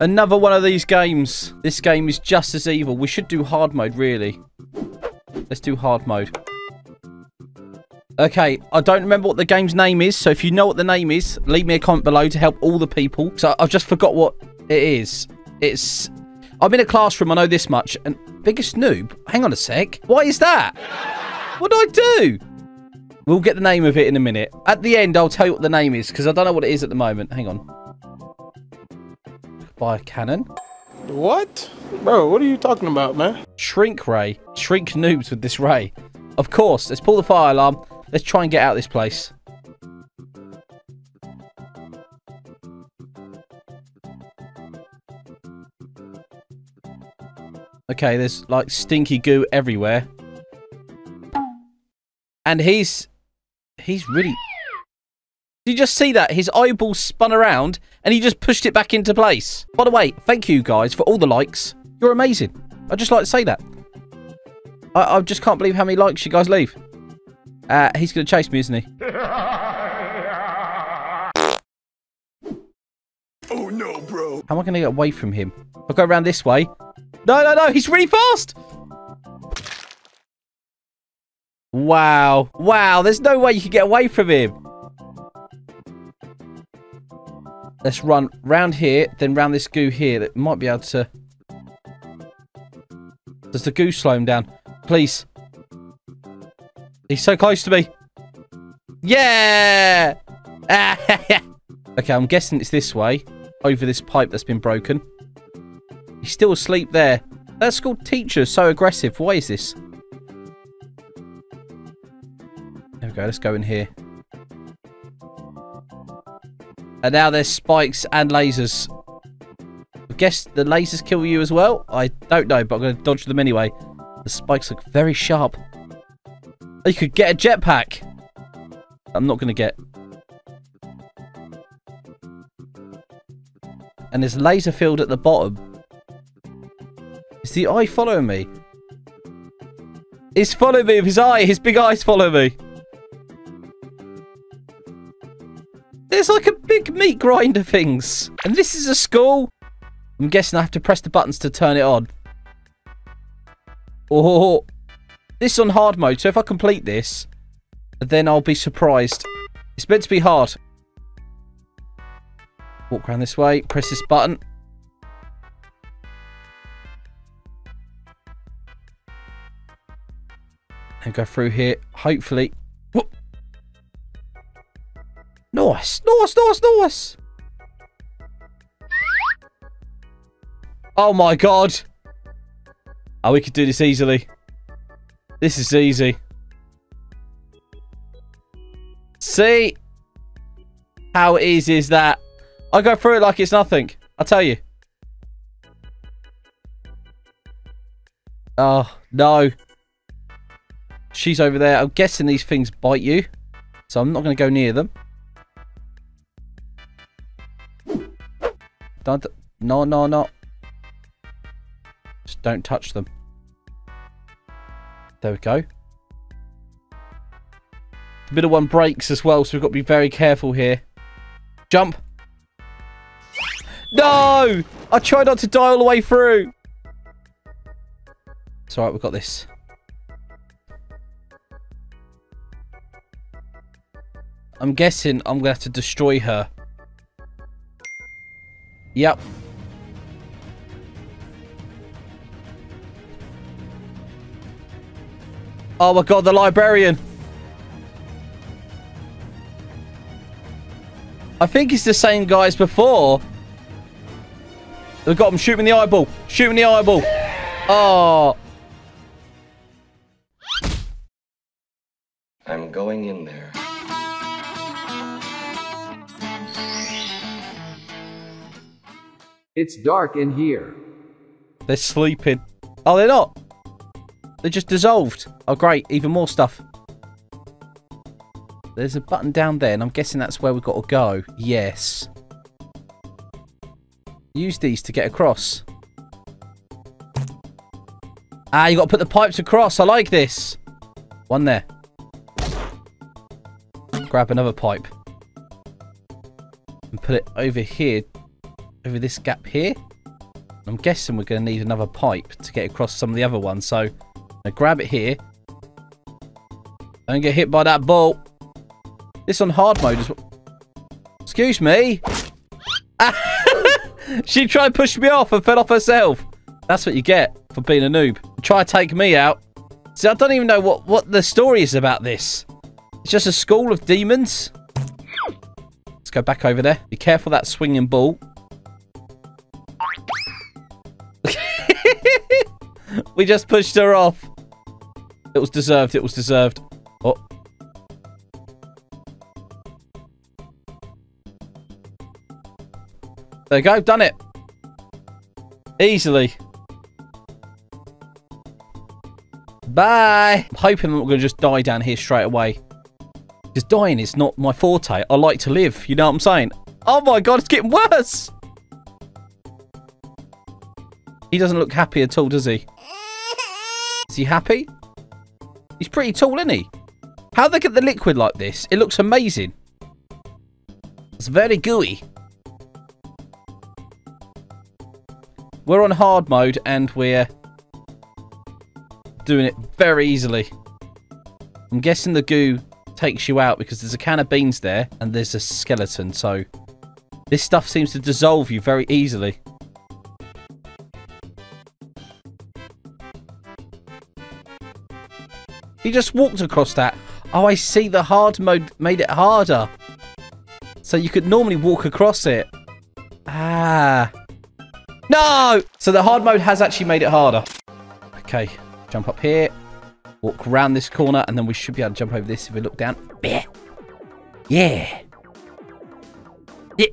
Another one of these games. This game is just as evil. We should do hard mode, really. Let's do hard mode. Okay, I don't remember what the game's name is, so if you know what the name is, leave me a comment below to help all the people. So I've just forgot what it is. It's... I'm in a classroom, I know this much, and biggest noob? Hang on a sec. What is that? What did I do? We'll get the name of it in a minute. At the end, I'll tell you what the name is, because I don't know what it is at the moment. Hang on. Buy a cannon. What? Bro, what are you talking about, man? Shrink ray. Shrink noobs with this ray. Of course. Let's pull the fire alarm. Let's try and get out of this place. Okay, there's like stinky goo everywhere. And he's... He's really... Did you just see that? His eyeball spun around and he just pushed it back into place. By the way, thank you guys for all the likes. You're amazing. I'd just like to say that. I, I just can't believe how many likes you guys leave. Uh, he's going to chase me, isn't he? Oh no, bro. How am I going to get away from him? I'll go around this way. No, no, no. He's really fast. Wow. Wow. There's no way you can get away from him. Let's run round here, then round this goo here. That might be able to... Does the goo slow him down? Please. He's so close to me. Yeah! okay, I'm guessing it's this way. Over this pipe that's been broken. He's still asleep there. That school teacher is so aggressive. Why is this? There we go. Let's go in here. And now there's spikes and lasers. I guess the lasers kill you as well? I don't know, but I'm going to dodge them anyway. The spikes look very sharp. You could get a jetpack. I'm not going to get. And there's laser field at the bottom. Is the eye following me? He's following me with his eye. His big eyes follow me. There's like a big meat grinder things. And this is a school. I'm guessing I have to press the buttons to turn it on. Oh, this is on hard mode. So if I complete this, then I'll be surprised. It's meant to be hard. Walk around this way. Press this button. And go through here. Hopefully. Nice, nice, nice. Oh my god. Oh, we could do this easily. This is easy. See? How easy is that? I go through it like it's nothing. I'll tell you. Oh, no. She's over there. I'm guessing these things bite you. So I'm not going to go near them. Don't... No, no, no. Just don't touch them. There we go. The middle one breaks as well, so we've got to be very careful here. Jump. No! I tried not to die all the way through. It's alright, we've got this. I'm guessing I'm going to have to destroy her. Yep. Oh my god, the librarian. I think it's the same guy as before. We've got him. shooting the eyeball. Shooting the eyeball. Oh. It's dark in here. They're sleeping. Oh, they're not. They're just dissolved. Oh, great. Even more stuff. There's a button down there, and I'm guessing that's where we've got to go. Yes. Use these to get across. Ah, you got to put the pipes across. I like this. One there. Grab another pipe. And put it over here. Over this gap here. I'm guessing we're going to need another pipe to get across some of the other ones. So grab it here. Don't get hit by that ball. This on hard mode well. Excuse me. she tried to push me off and fell off herself. That's what you get for being a noob. Try to take me out. See, I don't even know what, what the story is about this. It's just a school of demons. Let's go back over there. Be careful that swinging ball. we just pushed her off. It was deserved. It was deserved. Oh. There you go. Done it. Easily. Bye. I'm hoping we're going to just die down here straight away. Because dying is not my forte. I like to live. You know what I'm saying? Oh my god, it's getting worse. He doesn't look happy at all, does he? He happy? He's pretty tall, isn't he? How they get the liquid like this? It looks amazing. It's very gooey. We're on hard mode and we're doing it very easily. I'm guessing the goo takes you out because there's a can of beans there and there's a skeleton. So this stuff seems to dissolve you very easily. He just walked across that. Oh, I see. The hard mode made it harder. So you could normally walk across it. Ah. No! So the hard mode has actually made it harder. Okay. Jump up here. Walk around this corner. And then we should be able to jump over this if we look down. Yeah. Yeah. Yeah.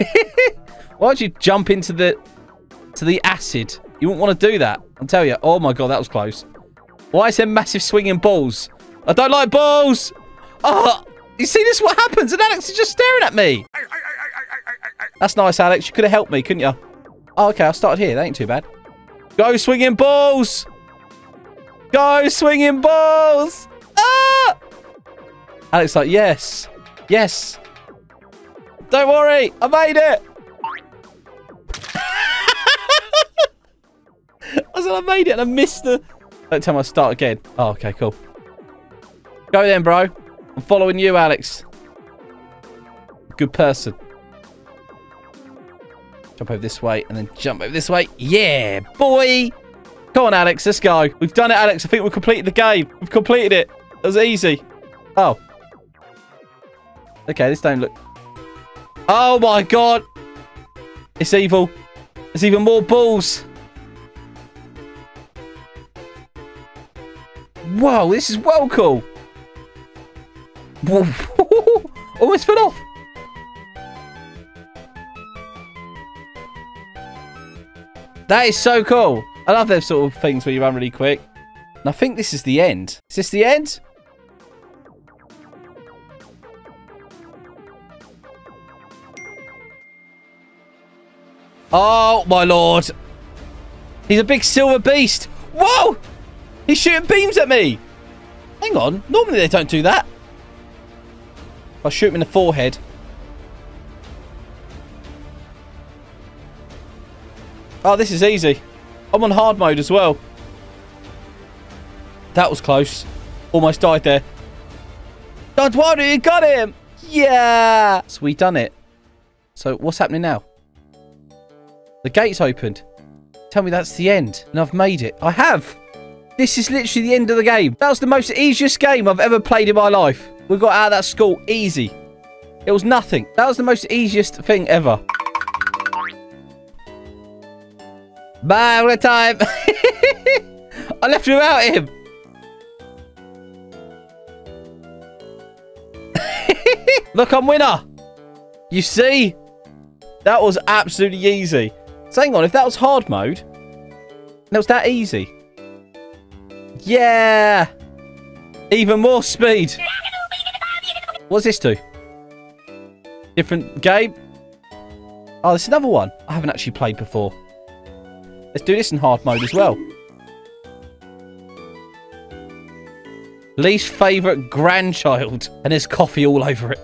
Why don't you jump into the to the acid? You wouldn't want to do that. I'll tell you. Oh my god, that was close. Why is there massive swinging balls? I don't like balls. Oh, you see this? What happens? And Alex is just staring at me. That's nice, Alex. You could have helped me, couldn't you? Oh, okay. I started here. That ain't too bad. Go swinging balls. Go swinging balls. Ah! Alex like, yes. Yes. Don't worry. I made it. I said I made it and I missed the... Don't tell me I start again. Oh, okay, cool. Go then, bro. I'm following you, Alex. Good person. Jump over this way and then jump over this way. Yeah, boy. Come on, Alex. Let's go. We've done it, Alex. I think we've completed the game. We've completed it. It was easy. Oh. Okay, this don't look... Oh, my God. It's evil. There's even more balls. Whoa, this is well cool. Almost fell off. That is so cool. I love those sort of things where you run really quick. And I think this is the end. Is this the end? Oh, my lord. He's a big silver beast. Whoa! He's shooting beams at me. Hang on. Normally they don't do that. I'll shoot him in the forehead. Oh, this is easy. I'm on hard mode as well. That was close. Almost died there. Don't worry, you got him. Yeah. So we done it. So what's happening now? The gate's opened. Tell me that's the end. And I've made it. I have. This is literally the end of the game. That was the most easiest game I've ever played in my life. We got out of that school easy. It was nothing. That was the most easiest thing ever. Bye, all time. I left you without him. Look, I'm winner. You see? That was absolutely easy. So hang on, if that was hard mode, that was that easy. Yeah. Even more speed. What's this do? Different game? Oh, there's another one I haven't actually played before. Let's do this in hard mode as well. Least favourite grandchild. And there's coffee all over it.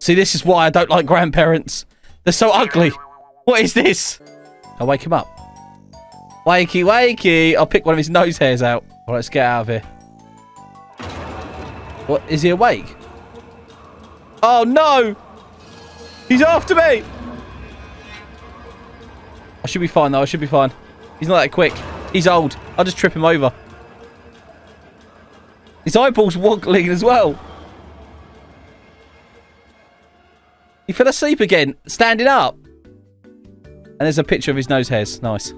See, this is why I don't like grandparents. They're so ugly. What is this? I'll wake him up. Wakey, wakey. I'll pick one of his nose hairs out. Let's get out of here. What? Is he awake? Oh, no. He's after me. I should be fine, though. I should be fine. He's not that quick. He's old. I'll just trip him over. His eyeball's woggling as well. He fell asleep again, standing up. And there's a picture of his nose hairs. Nice.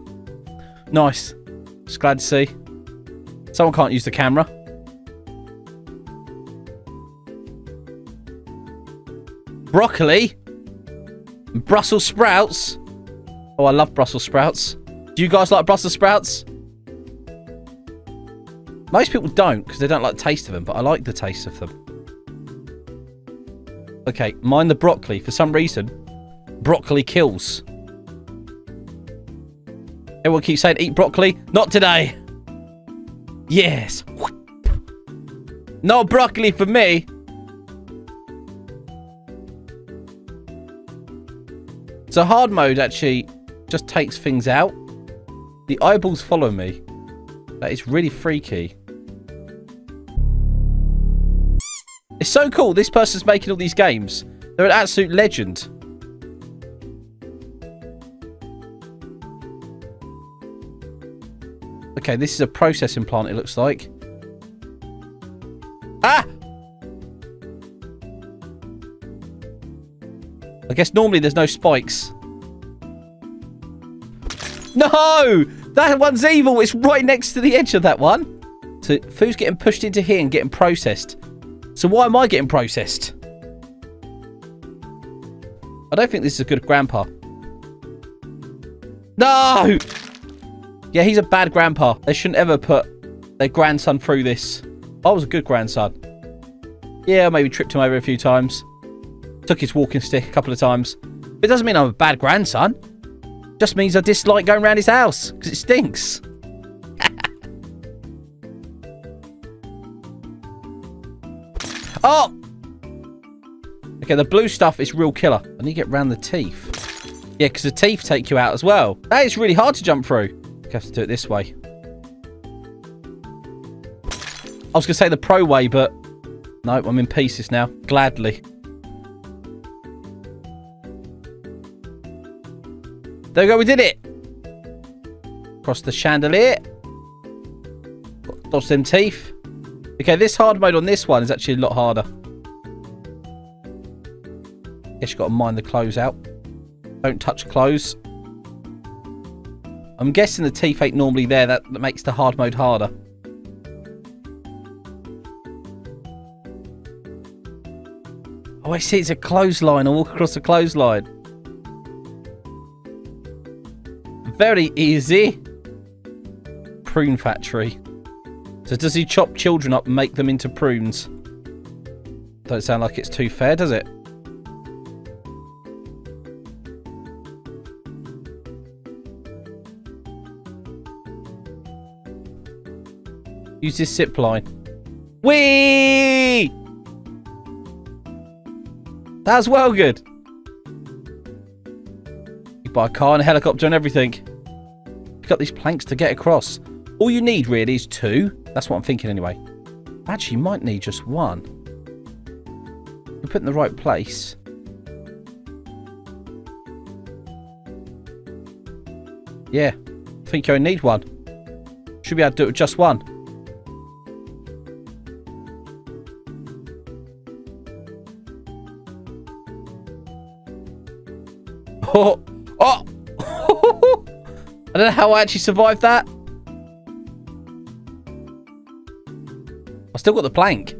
Nice. Just glad to see. Someone can't use the camera. Broccoli. Brussels sprouts. Oh, I love Brussels sprouts. Do you guys like Brussels sprouts? Most people don't because they don't like the taste of them, but I like the taste of them. Okay, mind the broccoli. For some reason, broccoli kills. Everyone keeps saying eat broccoli. Not today. Yes. No broccoli for me. So hard mode actually just takes things out. The eyeballs follow me. That is really freaky. It's so cool. This person's making all these games. They're an absolute legend. Okay, this is a processing plant, it looks like. Ah! I guess normally there's no spikes. No! That one's evil. It's right next to the edge of that one. So food's getting pushed into here and getting processed. So why am I getting processed? I don't think this is a good grandpa. No! Yeah, he's a bad grandpa. They shouldn't ever put their grandson through this. I was a good grandson. Yeah, maybe tripped him over a few times. Took his walking stick a couple of times. It doesn't mean I'm a bad grandson. Just means I dislike going around his house because it stinks. oh! Okay, the blue stuff is real killer. I need to get around the teeth. Yeah, because the teeth take you out as well. That is really hard to jump through. Have to do it this way. I was going to say the pro way, but... No, I'm in pieces now. Gladly. There we go, we did it. Across the chandelier. Dodge them teeth. Okay, this hard mode on this one is actually a lot harder. Guess you got to mind the clothes out. Don't touch clothes. I'm guessing the ain't normally there. That, that makes the hard mode harder. Oh, I see. It's a clothesline. I walk across the clothesline. Very easy. Prune factory. So does he chop children up and make them into prunes? Don't sound like it's too fair, does it? Use this zip line. Whee! That's well good. You buy a car and a helicopter and everything. You've got these planks to get across. All you need really is two. That's what I'm thinking anyway. Actually, you might need just one. You put in the right place. Yeah, I think you only need one. Should be able to do it with just one. Oh, oh! I don't know how I actually survived that. I still got the plank.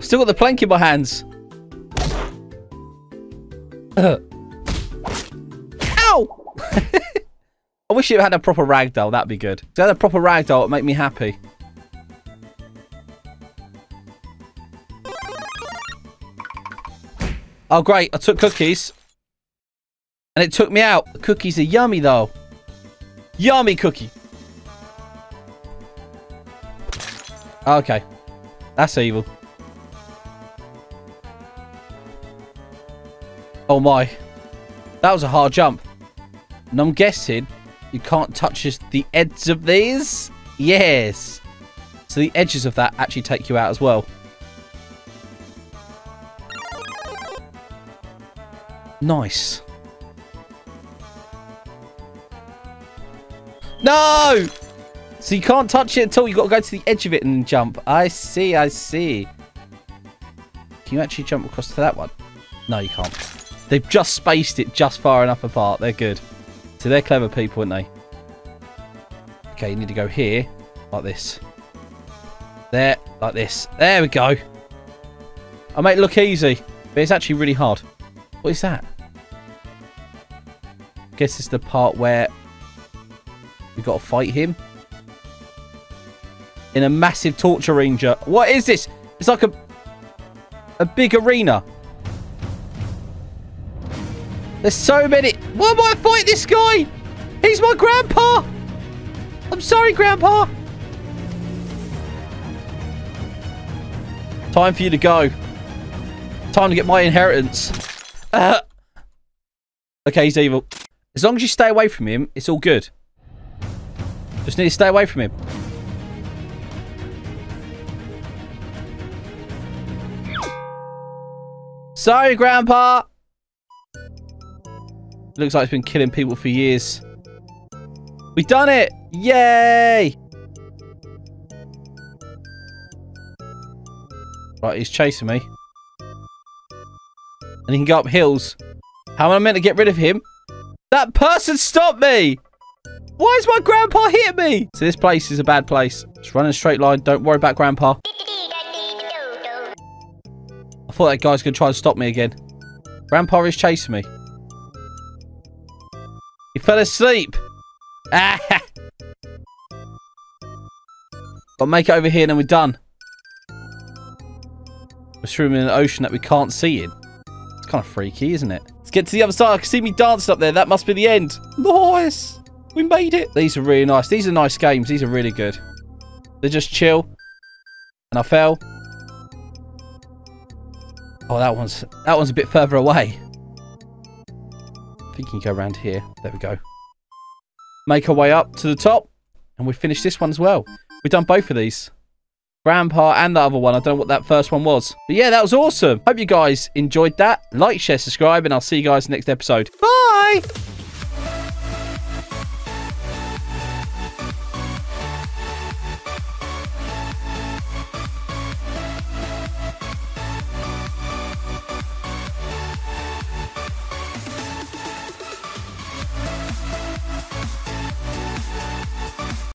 Still got the plank in my hands. Ow! I wish it had a proper ragdoll. That'd be good. If it had a proper ragdoll, it'd make me happy. Oh, great. I took cookies. And it took me out. The cookies are yummy, though. Yummy cookie. Okay. That's evil. Oh my. That was a hard jump. And I'm guessing you can't touch the edges of these? Yes. So the edges of that actually take you out as well. Nice. No! So you can't touch it at all. you got to go to the edge of it and jump. I see, I see. Can you actually jump across to that one? No, you can't. They've just spaced it just far enough apart. They're good. So they're clever people, aren't they? Okay, you need to go here, like this. There, like this. There we go. I make it look easy, but it's actually really hard. What is that? Guess it's the part where we've got to fight him in a massive torture ranger. What is this? It's like a a big arena. There's so many. Why am I fight this guy? He's my grandpa. I'm sorry, grandpa. Time for you to go. Time to get my inheritance. Uh, okay, he's evil. As long as you stay away from him, it's all good. Just need to stay away from him. Sorry, Grandpa. Looks like it's been killing people for years. We've done it! Yay! Right, he's chasing me. And he can go up hills. How am I meant to get rid of him? That person stopped me! Why is my grandpa hitting me? So this place is a bad place. Just run in a straight line. Don't worry about grandpa. I thought that guy's going to try and stop me again. Grandpa is chasing me. He fell asleep. Ah! To make it over here and then we're done. We're swimming in an ocean that we can't see in. It's kind of freaky, isn't it? Get to the other side. I can see me dancing up there. That must be the end. Nice. We made it. These are really nice. These are nice games. These are really good. They're just chill. And I fell. Oh, that one's that one's a bit further away. I think you can go around here. There we go. Make our way up to the top. And we finished this one as well. We've done both of these. Grandpa and the other one. I don't know what that first one was. But yeah, that was awesome. Hope you guys enjoyed that. Like, share, subscribe, and I'll see you guys next episode. Bye!